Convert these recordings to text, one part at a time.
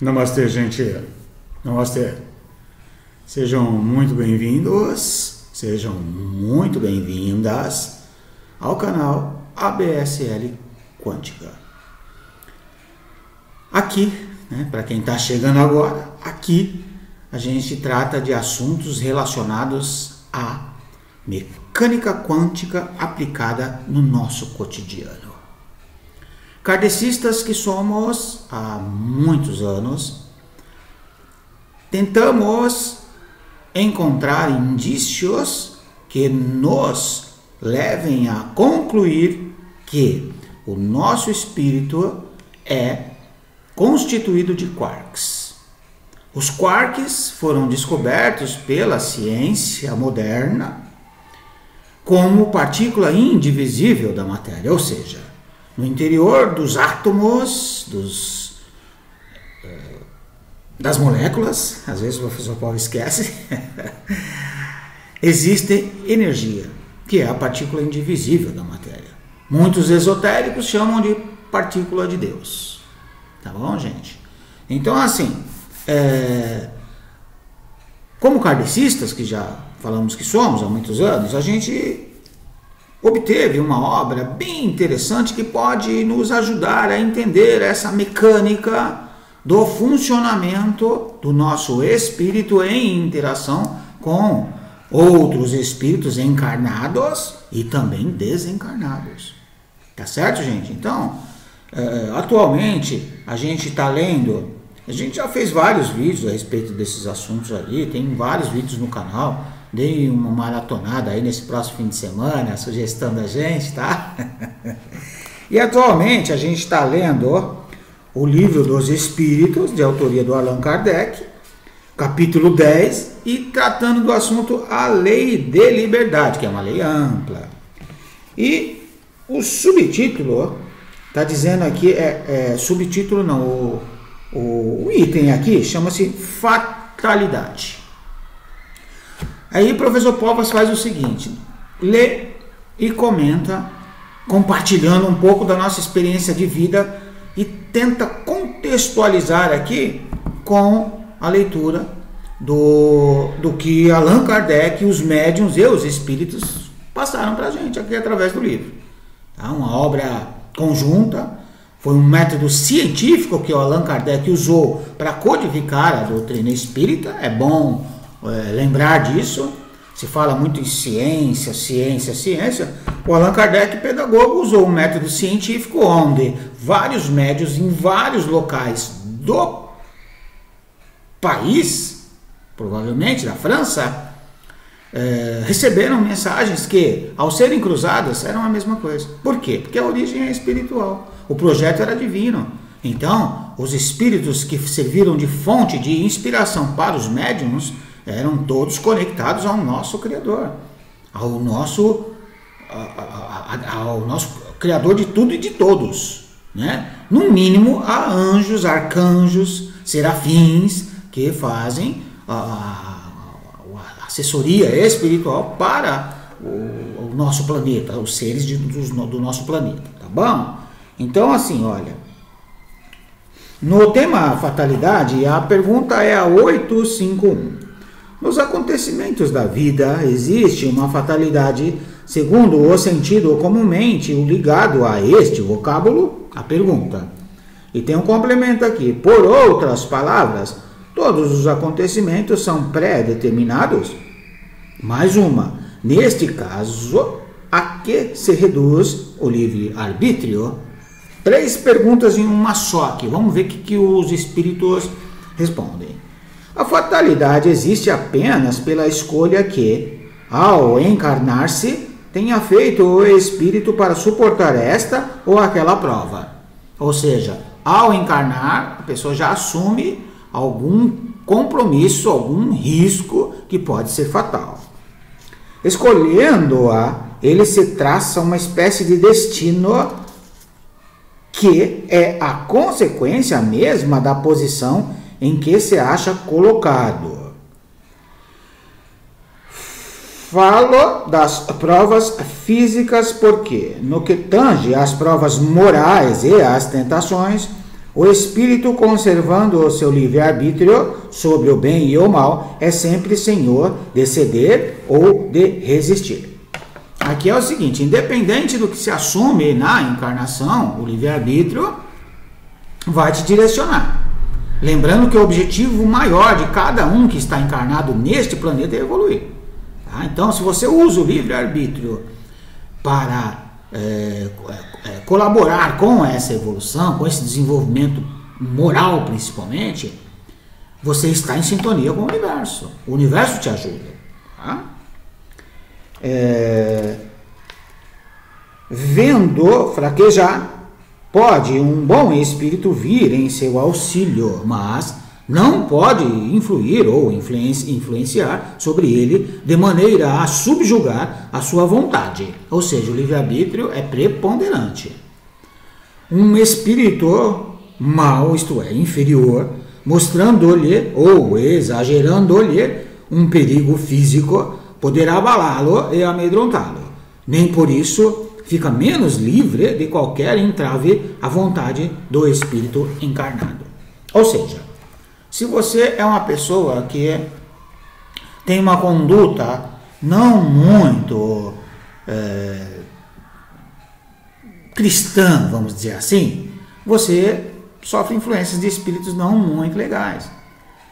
Namastê, gente. Namastê. Sejam muito bem-vindos, sejam muito bem-vindas ao canal ABSL Quântica. Aqui, né, para quem está chegando agora, aqui a gente trata de assuntos relacionados à mecânica quântica aplicada no nosso cotidiano. Kardecistas que somos há muitos anos, tentamos encontrar indícios que nos levem a concluir que o nosso espírito é constituído de quarks. Os quarks foram descobertos pela ciência moderna como partícula indivisível da matéria, ou seja, no interior dos átomos, dos, eh, das moléculas, às vezes o professor Paulo esquece, existe energia, que é a partícula indivisível da matéria. Muitos esotéricos chamam de partícula de Deus. Tá bom, gente? Então, assim, é, como kardecistas, que já falamos que somos há muitos anos, a gente obteve uma obra bem interessante que pode nos ajudar a entender essa mecânica do funcionamento do nosso espírito em interação com outros espíritos encarnados e também desencarnados. Tá certo, gente? Então, é, atualmente a gente está lendo, a gente já fez vários vídeos a respeito desses assuntos ali, tem vários vídeos no canal Dei uma maratonada aí nesse próximo fim de semana, sugestão da gente, tá? e atualmente a gente está lendo o livro dos Espíritos, de autoria do Allan Kardec, capítulo 10, e tratando do assunto a lei de liberdade, que é uma lei ampla. E o subtítulo está dizendo aqui, é, é, subtítulo não, o, o item aqui chama-se fatalidade. Aí o professor Povas faz o seguinte: lê e comenta, compartilhando um pouco da nossa experiência de vida e tenta contextualizar aqui com a leitura do, do que Allan Kardec, os médiums e os espíritos passaram para a gente aqui através do livro. Tá? Uma obra conjunta, foi um método científico que o Allan Kardec usou para codificar a doutrina espírita. É bom é, lembrar disso. Se fala muito em ciência, ciência, ciência. O Allan Kardec, pedagogo, usou um método científico onde vários médios em vários locais do país, provavelmente da França, é, receberam mensagens que, ao serem cruzadas, eram a mesma coisa. Por quê? Porque a origem é espiritual. O projeto era divino. Então, os espíritos que serviram de fonte de inspiração para os médiums eram todos conectados ao nosso Criador, ao nosso, ao nosso Criador de tudo e de todos. Né? No mínimo, há anjos, arcanjos, serafins que fazem a, assessoria espiritual para o, nosso planeta, os seres do nosso planeta, tá bom? Então, assim, olha, no tema fatalidade, a pergunta é a 851. Nos acontecimentos da vida existe uma fatalidade, segundo o sentido comumente ligado a este vocábulo, a pergunta. E tem um complemento aqui. Por outras palavras, todos os acontecimentos são pré-determinados? Mais uma. Neste caso, a que se reduz o livre-arbítrio? Três perguntas em uma só aqui. Vamos ver o que, que os espíritos respondem. A fatalidade existe apenas pela escolha que, ao encarnar-se, tenha feito o espírito para suportar esta ou aquela prova. Ou seja, ao encarnar, a pessoa já assume algum compromisso, algum risco que pode ser fatal. Escolhendo-a, ele se traça uma espécie de destino que é a consequência mesma da posição em que se acha colocado. Falo das provas físicas porque, no que tange às provas morais e às tentações, O espírito, conservando o seu livre-arbítrio sobre o bem e o mal, é sempre senhor de ceder ou de resistir. Aqui é o seguinte: independente do que se assume na encarnação, o livre-arbítrio vai te direcionar. Lembrando que o objetivo maior de cada um que está encarnado neste planeta é evoluir. Tá? Então, se você usa o livre-arbítrio para é, é, colaborar com essa evolução, com esse desenvolvimento moral principalmente, você está em sintonia com o universo. O universo te ajuda. Tá? É, vendo fraquejar, pode um bom espírito vir em seu auxílio, mas não pode influir ou influenciar sobre ele de maneira a subjugar a sua vontade. Ou seja, o livre-arbítrio é preponderante. Um espírito mau, isto é, inferior, mostrando-lhe ou exagerando-lhe um perigo físico, poderá abalá-lo e amedrontá-lo. Nem por isso fica menos livre de qualquer entrave à vontade do espírito encarnado. Ou seja, se você é uma pessoa que tem uma conduta não muito é, cristã, vamos dizer assim, você sofre influências de espíritos não muito legais.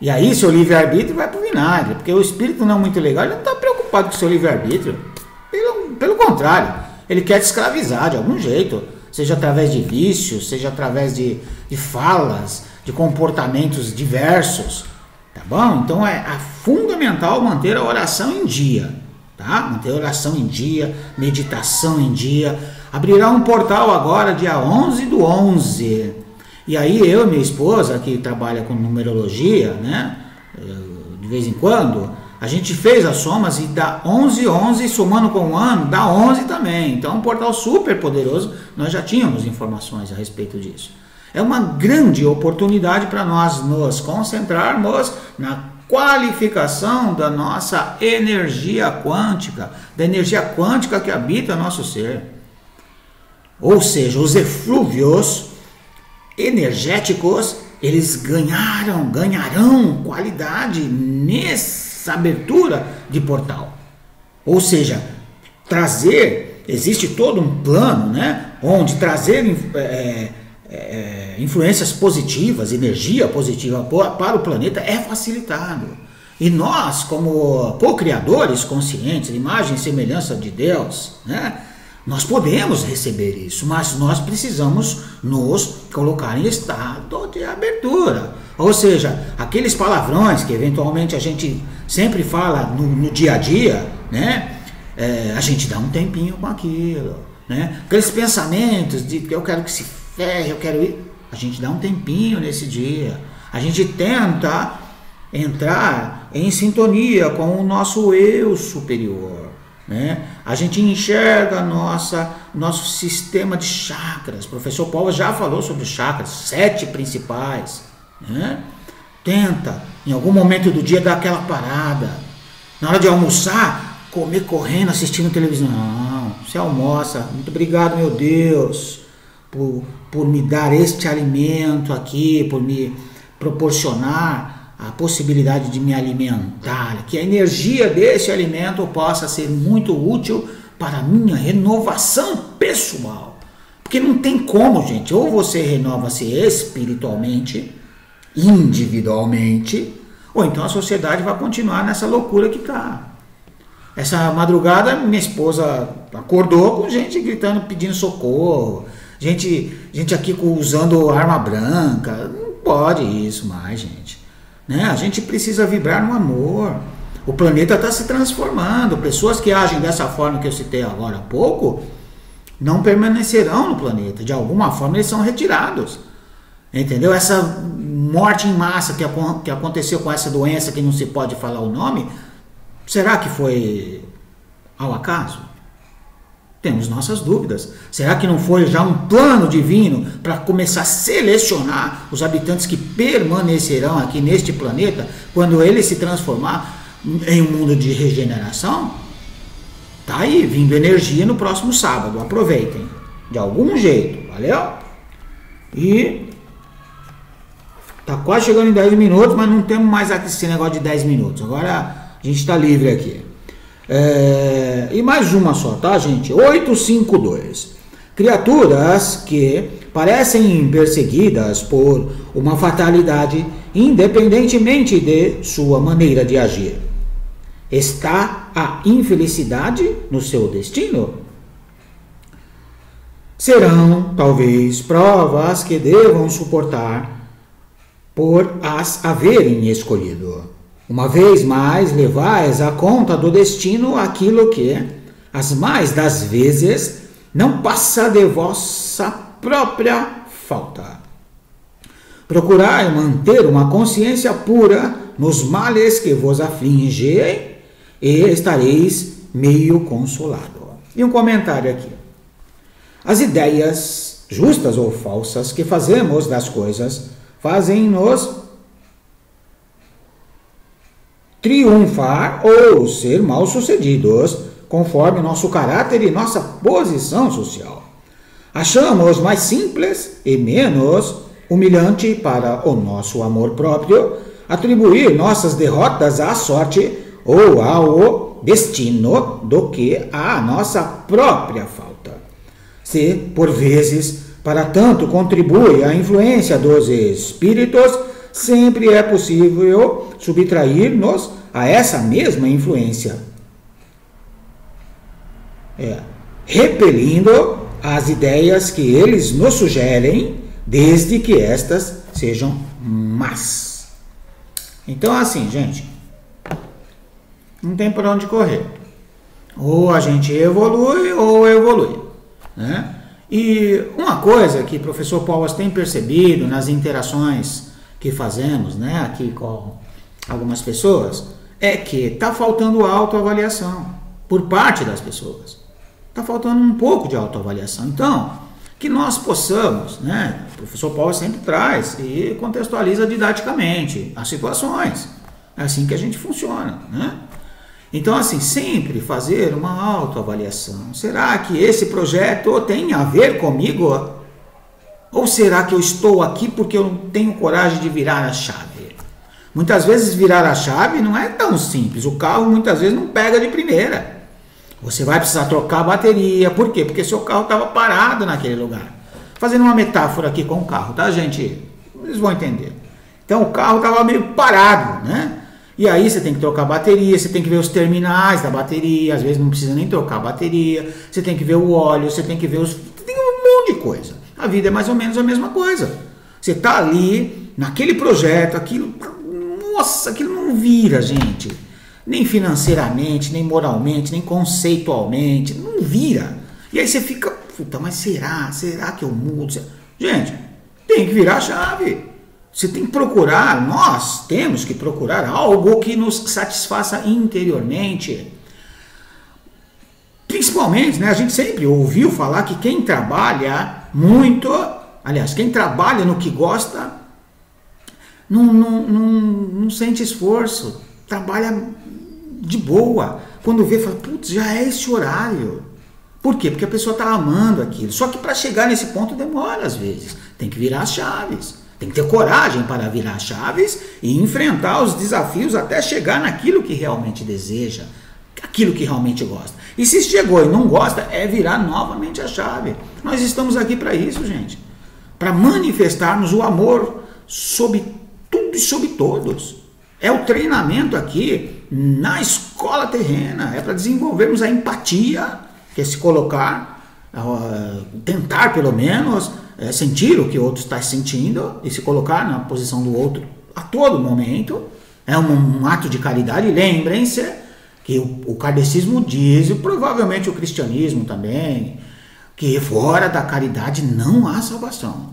E aí seu livre-arbítrio vai para o vinagre, porque o espírito não muito legal não está preocupado com o seu livre-arbítrio. Pelo, pelo contrário, ele quer te escravizar de algum jeito, seja através de vícios, seja através de, de falas, de comportamentos diversos, tá bom? Então é, é fundamental manter a oração em dia, tá? Manter a oração em dia, meditação em dia. Abrirá um portal agora, dia 11 do 11. E aí eu e minha esposa, que trabalha com numerologia, né? De vez em quando, a gente fez as somas e dá 11, 11, somando com o ano, dá 11 também. Então, um portal super poderoso, nós já tínhamos informações a respeito disso. É uma grande oportunidade para nós nos concentrarmos na qualificação da nossa energia quântica, da energia quântica que habita nosso ser. Ou seja, os eflúvios energéticos, eles ganharam, ganharão qualidade nessa abertura de portal. Ou seja, trazer, existe todo um plano, né, onde trazer é, é, influências positivas, energia positiva para o planeta é facilitado. E nós, como co-criadores conscientes, imagem e semelhança de Deus, né, nós podemos receber isso, mas nós precisamos nos colocar em estado de abertura. Ou seja, aqueles palavrões que eventualmente a gente sempre fala no, no dia a dia, né? É, a gente dá um tempinho com aquilo. Né? Aqueles pensamentos de que eu quero que se ferre, eu quero ir. A gente dá um tempinho nesse dia. A gente tenta entrar em sintonia com o nosso eu superior. Né? A gente enxerga nossa, nosso sistema de chakras. O professor Paulo já falou sobre chakras, sete principais. Né? Tenta, em algum momento do dia, dar aquela parada. Na hora de almoçar, comer correndo, assistindo televisão. Não, você almoça. Muito obrigado, meu Deus por, por me dar este alimento aqui, por me proporcionar a possibilidade de me alimentar, que a energia desse alimento possa ser muito útil para a minha renovação pessoal. Porque não tem como, gente, ou você renova-se espiritualmente, individualmente, ou então a sociedade vai continuar nessa loucura que está. Essa madrugada, minha esposa acordou com gente gritando, pedindo socorro, gente, gente aqui usando arma branca. Não pode isso mais, gente. Né? A gente precisa vibrar no amor. O planeta está se transformando. Pessoas que agem dessa forma que eu citei agora há pouco não permanecerão no planeta. De alguma forma eles são retirados. Entendeu? Essa morte em massa que, que aconteceu com essa doença que não se pode falar o nome, será que foi ao acaso? Temos nossas dúvidas. Será que não foi já um plano divino para começar a selecionar os habitantes que permanecerão aqui neste planeta quando ele se transformar em um mundo de regeneração? Tá aí, vindo energia no próximo sábado. Aproveitem. De algum jeito, valeu? E Tá quase chegando em 10 minutos, mas não temos mais esse negócio de 10 minutos. Agora a gente está livre aqui. É, e mais uma só, tá, gente? 852. Criaturas que parecem perseguidas por uma fatalidade, independentemente de sua maneira de agir. Está a infelicidade no seu destino? Serão, talvez, provas que devam suportar por as haverem escolhido. Uma vez mais, levais a conta do destino aquilo que, as mais das vezes, não passa de vossa própria falta. Procurai manter uma consciência pura nos males que vos afligem e estareis meio consolado. E um comentário aqui. As ideias, justas ou falsas, que fazemos das coisas, fazem-nos triunfar ou ser mal-sucedidos, conforme nosso caráter e nossa posição social. Achamos mais simples e menos humilhante para o nosso amor próprio atribuir nossas derrotas à sorte ou ao destino do que à nossa própria falta. Se, por vezes, para tanto contribui a influência dos espíritos, sempre é possível subtrair-nos a essa mesma influência. É, repelindo as ideias que eles nos sugerem, desde que estas sejam más. Então, assim, gente, não tem por onde correr. Ou a gente evolui ou evolui. Né? E uma coisa que o professor Paulas tem percebido nas interações que fazemos né, aqui com algumas pessoas é que está faltando autoavaliação por parte das pessoas. Está faltando um pouco de autoavaliação. Então, que nós possamos, né, o professor Paulo sempre traz e contextualiza didaticamente as situações. É assim que a gente funciona. Né? Então, assim, sempre fazer uma autoavaliação. Será que esse projeto tem a ver comigo? Ou será que eu estou aqui porque eu não tenho coragem de virar a chave? Muitas vezes virar a chave não é tão simples. O carro muitas vezes não pega de primeira. Você vai precisar trocar a bateria. Por quê? Porque seu carro estava parado naquele lugar. Fazendo uma metáfora aqui com o carro, tá, gente? Vocês vão entender. Então o carro estava meio parado, né? E aí você tem que trocar a bateria, você tem que ver os terminais da bateria, às vezes não precisa nem trocar a bateria, você tem que ver o óleo, você tem que ver os. Tem um monte de coisa. A vida é mais ou menos a mesma coisa. Você está ali, naquele projeto, aquilo. Nossa, aquilo não vira, gente. Nem financeiramente, nem moralmente, nem conceitualmente. Não vira. E aí você fica, puta, mas será? Será que eu mudo? Gente, tem que virar a chave. Você tem que procurar, nós temos que procurar algo que nos satisfaça interiormente. Principalmente, né, a gente sempre ouviu falar que quem trabalha muito, aliás, quem trabalha no que gosta, não, não, não, não sente esforço, trabalha de boa. Quando vê, fala, putz, já é esse horário. Por quê? Porque a pessoa está amando aquilo. Só que para chegar nesse ponto demora às vezes. Tem que virar as chaves. Tem que ter coragem para virar chaves e enfrentar os desafios até chegar naquilo que realmente deseja, aquilo que realmente gosta. E se chegou e não gosta, é virar novamente a chave. Nós estamos aqui para isso, gente. Para manifestarmos o amor sobre tudo e sobre todos. É o treinamento aqui na escola terrena. É para desenvolvermos a empatia, que é se colocar, uh, tentar pelo menos é, sentir o que o outro está sentindo e se colocar na posição do outro a todo momento. É um, um ato de caridade. Lembrem-se que o, o kardecismo diz, e provavelmente o cristianismo também, que fora da caridade não há salvação.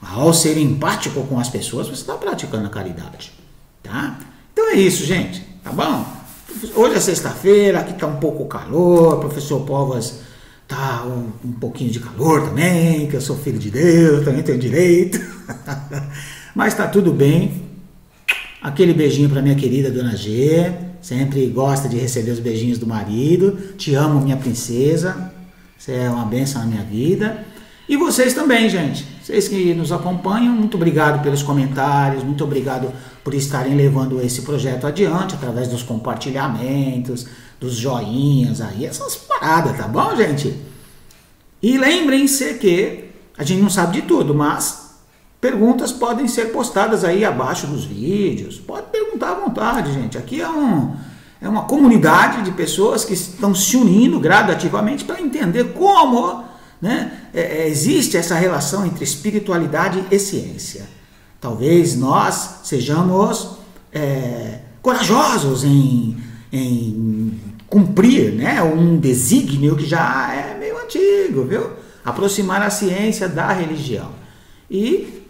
Ao ser empático com as pessoas, você está praticando a caridade. Tá? Então é isso, gente. Tá bom? Hoje é sexta-feira, aqui está um pouco calor, professor Povas tá um, um pouquinho de calor também, que eu sou filho de Deus, também tenho direito. Mas tá tudo bem. Aquele beijinho para minha querida dona G, sempre gosta de receber os beijinhos do marido. Te amo, minha princesa. Você é uma benção na minha vida. E vocês também, gente. Vocês que nos acompanham, muito obrigado pelos comentários, muito obrigado por estarem levando esse projeto adiante através dos compartilhamentos, dos joinhas aí, essas paradas, tá bom, gente? E lembrem-se que a gente não sabe de tudo, mas perguntas podem ser postadas aí abaixo dos vídeos. Pode perguntar à vontade, gente. Aqui é, um, é uma comunidade de pessoas que estão se unindo gradativamente para entender como né, é, é, existe essa relação entre espiritualidade e ciência. Talvez nós sejamos é, corajosos em, em cumprir né, um desígnio que já é meio antigo, viu? Aproximar a ciência da religião. E,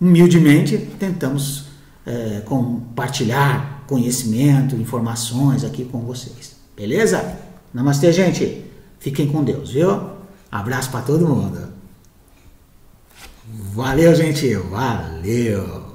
humildemente, tentamos é, compartilhar conhecimento, informações aqui com vocês. Beleza? Namastê, gente. Fiquem com Deus, viu? Abraço para todo mundo. Valeu, gente. Valeu.